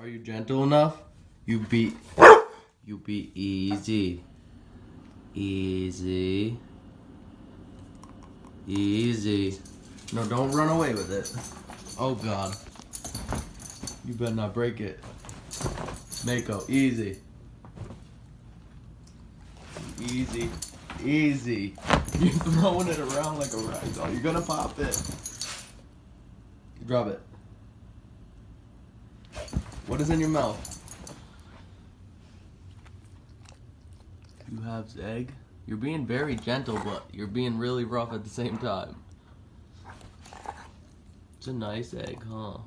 Are you gentle enough? You be you be easy. Easy. Easy. No, don't run away with it. Oh god. You better not break it. Mako, easy. Easy. Easy. You're throwing it around like a rag doll. You're gonna pop it. Drop it. What is in your mouth? You have egg? You're being very gentle, but you're being really rough at the same time. It's a nice egg, huh?